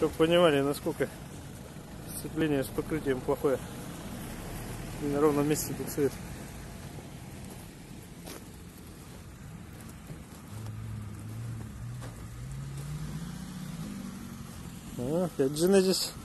Чтобы понимали, насколько сцепление с покрытием плохое. И на ровном месте буксует. А, опять Genesis. Вот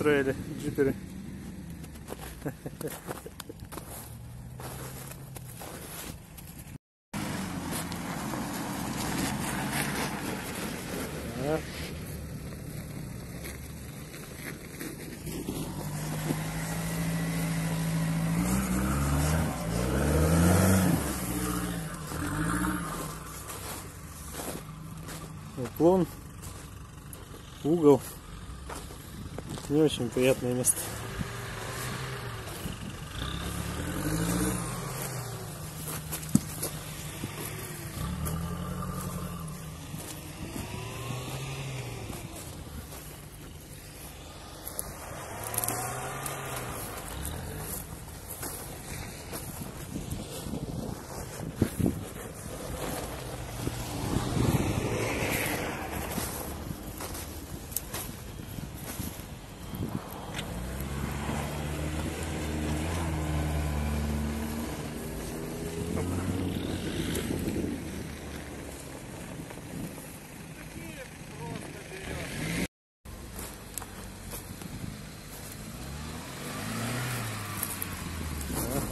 дрифт устроили джиперы. Уклон, угол. Не очень приятное место.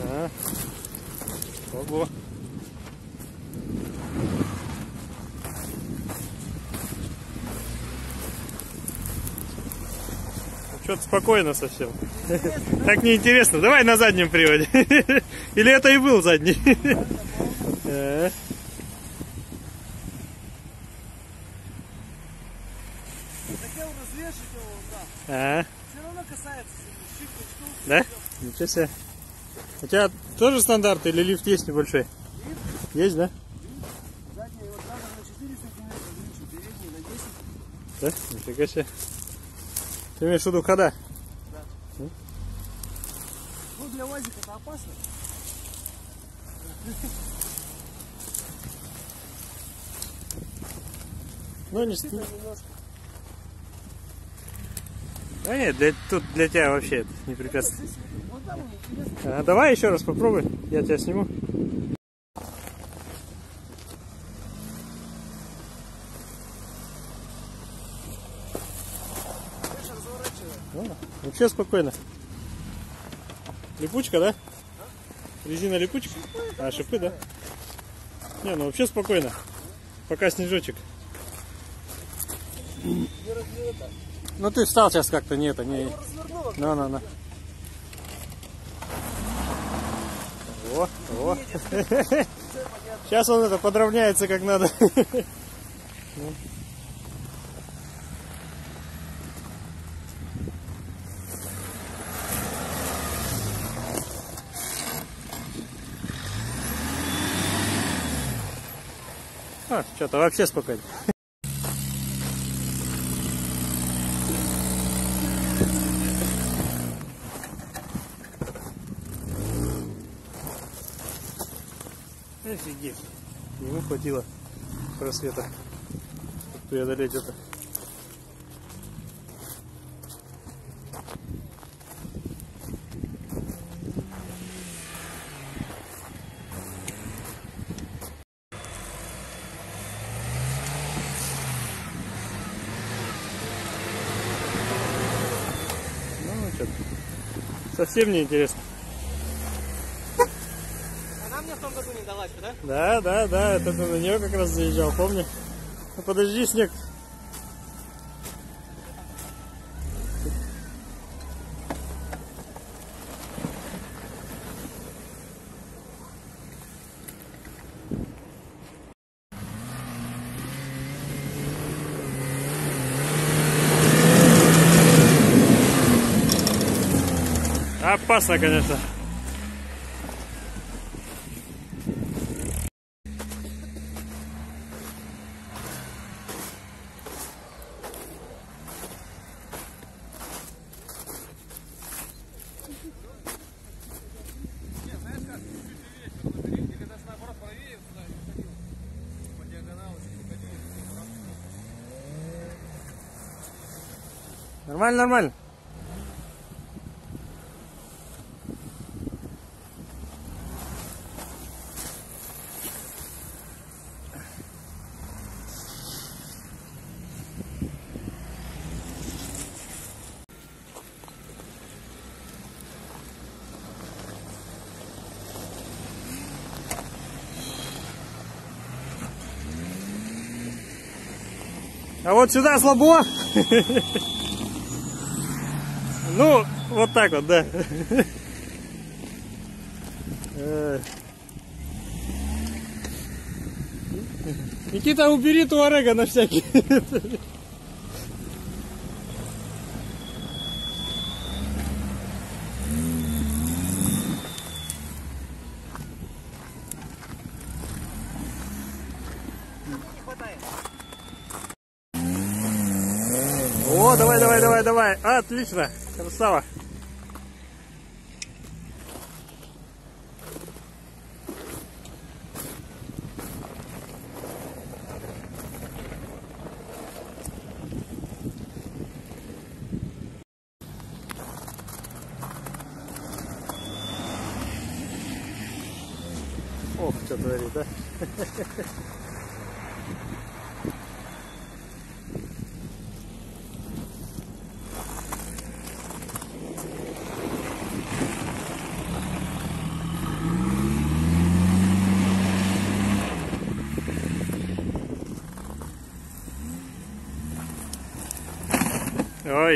Ага. Ого. Что-то спокойно совсем. Так неинтересно. Давай на заднем приводе. Или это и был задний? Хотел развешать его, да. А, Все равно касается. Да? Ничего себе. У тебя тоже стандарт или лифт есть небольшой? Есть, да? Задний вот надо на 4 сантиметра выше, передний на 10. Да? Нифига себе. Ты имеешь в виду хода? Ну, для УАЗика это опасно. Ну, не... Действительно, немножко. А нет, для, тут для тебя вообще не препятствие. А, давай еще раз попробуй, я тебя сниму. О, вообще спокойно. Липучка, да? Резина липучка? А, шипы, да? Не, ну вообще спокойно. Пока снежочек. Ну ты встал сейчас как-то, не это, не... Развернула. Ну, ну, ну. О. Сейчас он это подровняется как надо. А, что-то вообще спокойно. сидит. Ему хватило просвета преодолеть это. Ну, ну совсем не интересно. Да? Да, да, это ты на нее как раз заезжал, помню. Ну подожди, снег. Опасно, конечно. Нормально, нормально. А вот сюда слабо. Ну, вот так вот, да. Э. Никита, убери туарега на всякий. О, давай, давай, давай, давай. Отлично. Красава. Ох, что творит, а?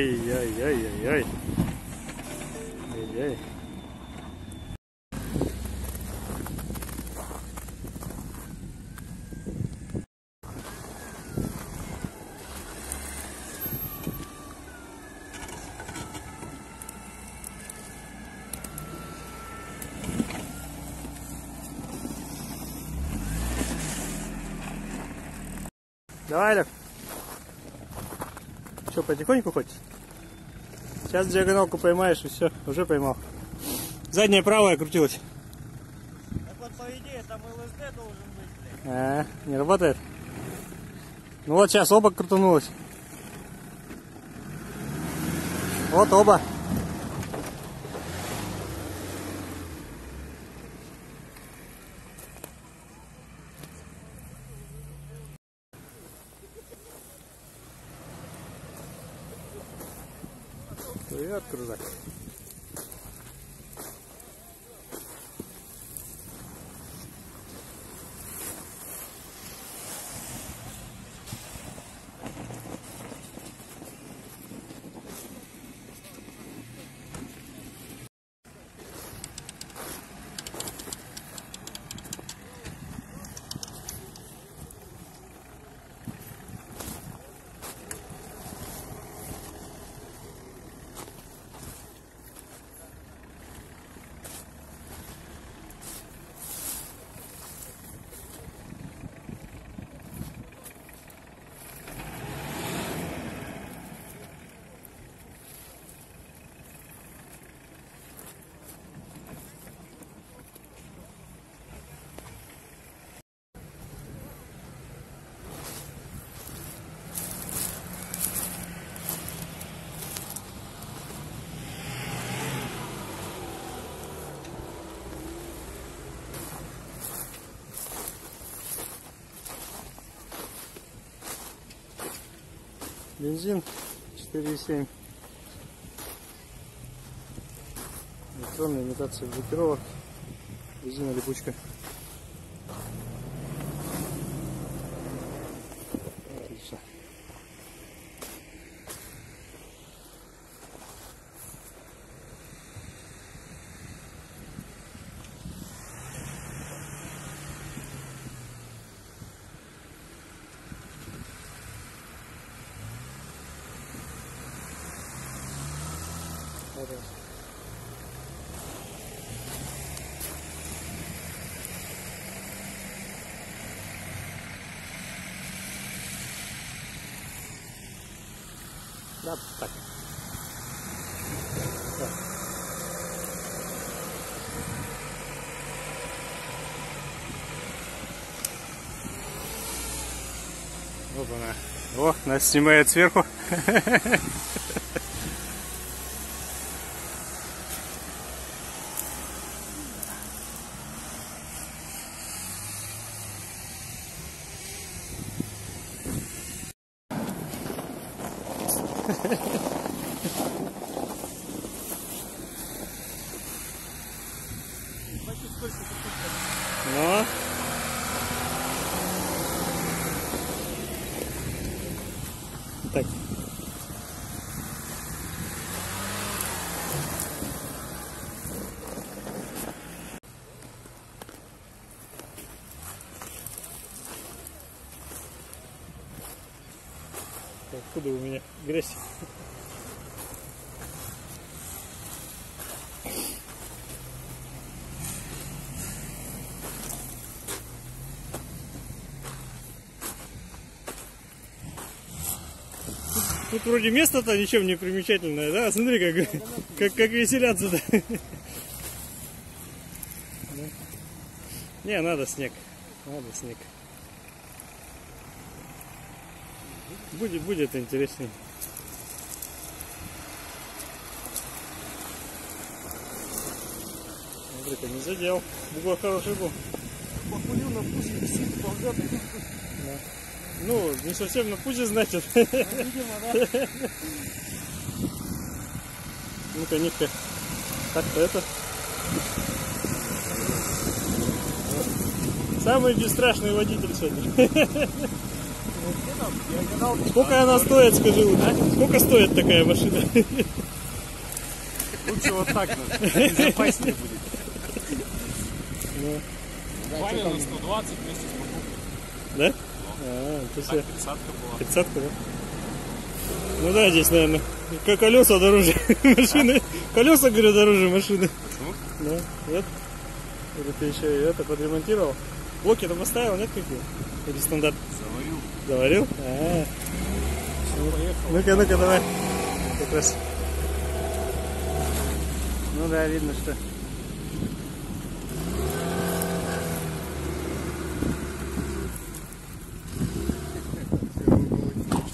Ой, ой, ой, ой, ой. Ой, ой. Давай, Лев. Что, потихоньку хочешь? Сейчас диагоналку поймаешь и все, уже поймал. Задняя правая крутилась. Так вот, по идее, там ЛСД должен быть, блядь. А, не работает? Ну вот сейчас оба крутанулось. Вот оба. Бензин 4,7. электронная имитация блокировок. Резина липучка. Отлично. Вот он. Да, так. Так. Опа-на. О, нас снимает сверху. Ну. Так. Откуда у меня грязь? Тут вроде место-то ничем не примечательное, да? Смотри, как, как, как веселятся-то. Не, надо снег. Надо снег. Будет, будет интереснее. Смотри-ка, не задел. Бугор хороший был. Похулил на пузе висит, ползет. Ну, не совсем на пузе, значит. Видимо, да? Ну-ка, Ника. Так-то это. Самый бесстрашный водитель сегодня. Сколько она стоит, скажи лучше? Сколько стоит такая машина? Лучше вот так надо. Безопаснее будет. Ну, Ваня на 120 вместе с покупкой. да? А, то есть Так, тридцатка была. тридцатка, да? Ну да, здесь, наверное, к- колеса дороже машины. Колеса, говорю, дороже машины. Почему? Да, нет? Или ты еще и это подремонтировал? Блоки там поставил, нет какие? Или стандарт? Заварил? А, ну-ка, ну-ка, давай. Как раз. Ну да, видно, что.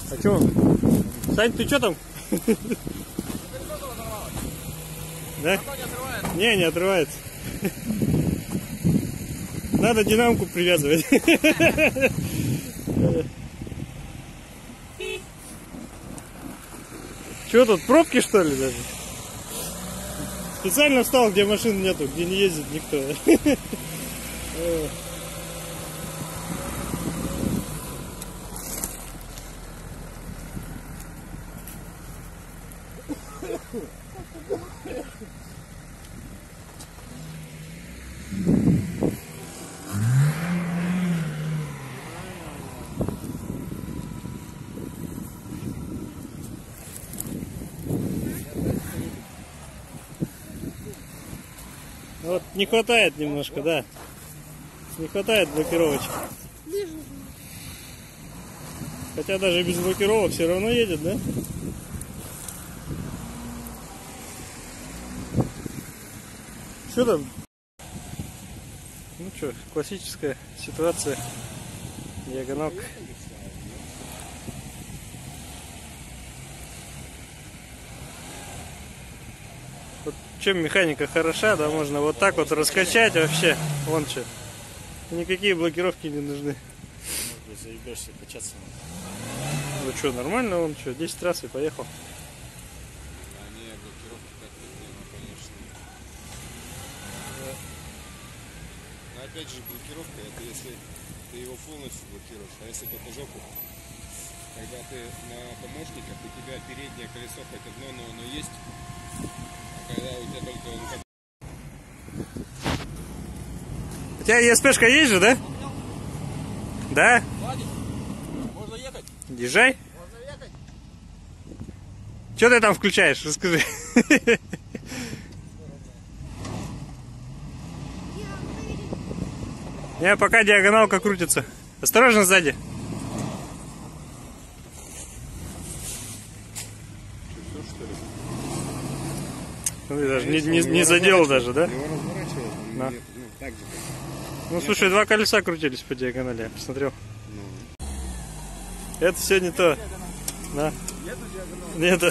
А что? Сань, ты что там? Да? Не, не отрывается. Надо динамку привязывать. Что тут, пробки что ли даже? Специально встал, где машин нету, где не ездит никто. Вот не хватает немножко, да. Не хватает блокировочки. Хотя даже без блокировок все равно едет, да? Что там? Ну что, классическая ситуация. Диагоналка. Чем механика хороша, да, можно вот так вот раскачать вообще. Вон что. Никакие блокировки не нужны. Может заебешься качаться. Ну что, нормально, он что, 10 раз и поехал. А конечно. опять же, блокировка, это если ты его полностью блокируешь, а если только жопу, когда ты на помощниках, у тебя переднее колесо хоть одно, но оно есть, когда у тебя только У тебя ЕСПшка есть же, да? Да? Можно ехать? Езжай. Что ты там включаешь? Расскажи. Не, пока диагоналка крутится. Осторожно сзади. Даже не, не, не задел даже, да? его Да. ну, так же, как Ну, слушай, два колеса крутились по диагонали, я посмотрел. Это все не то. Да. Нет.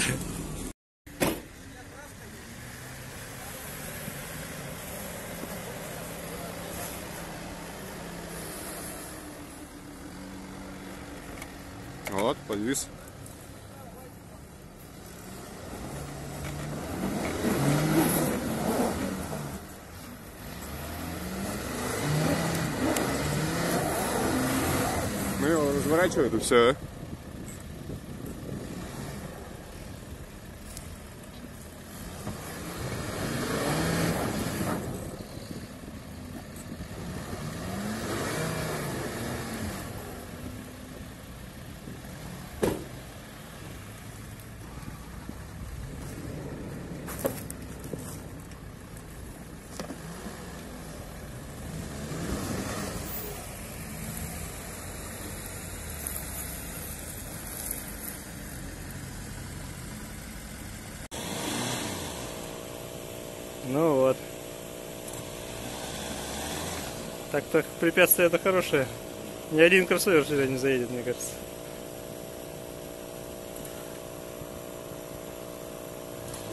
Вот, подвис. Ну и все, Ну вот. Так-то препятствие это хорошее. Ни один кроссовер сюда не заедет, мне кажется.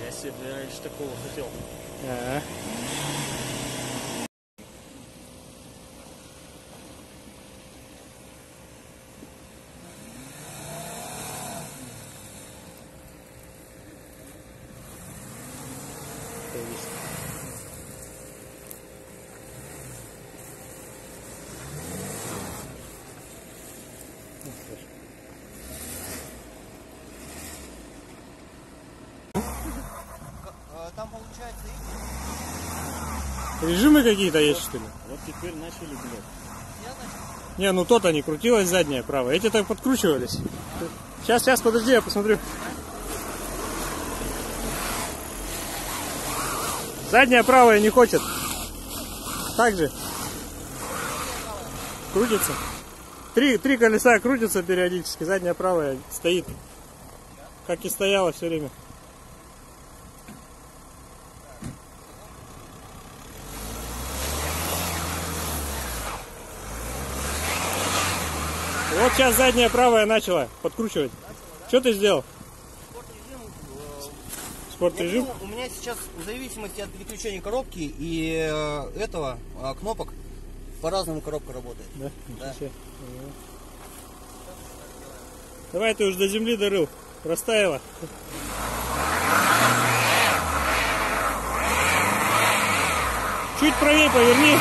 Я себе раньше такого хотел. Ага. Там Режимы какие-то есть, что ли? Вот теперь начали, блядь. Не, ну то-то не крутилась задняя правая. Эти так подкручивались. Сейчас, сейчас, подожди, я посмотрю. Задняя правая не хочет. Так же. Крутится. Три, три колеса крутятся периодически, задняя правая стоит. Как и стояла все время. Сейчас задняя правая начала подкручивать. Что ты сделал? Спорт режим? У меня сейчас в зависимости от переключения коробки и э, этого а, кнопок по-разному коробка работает. Да? Да. Давай ты уж до земли дорыл. Растаяла. Чуть правее поверни.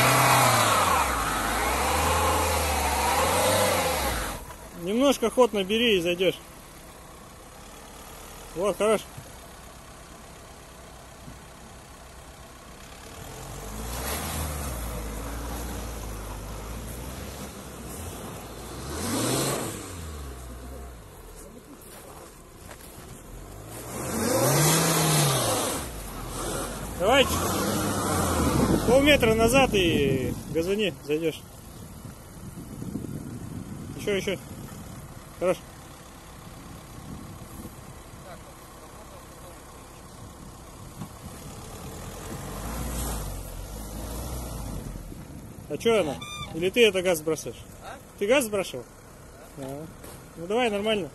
Немножко ход набери и зайдешь. Вот, хорош. Давай полметра назад и газани, зайдешь. Еще, еще. Хорош. А что она? Или ты это газ сбрасываешь? Ты газ сбрасывал? А? Ну давай, нормально.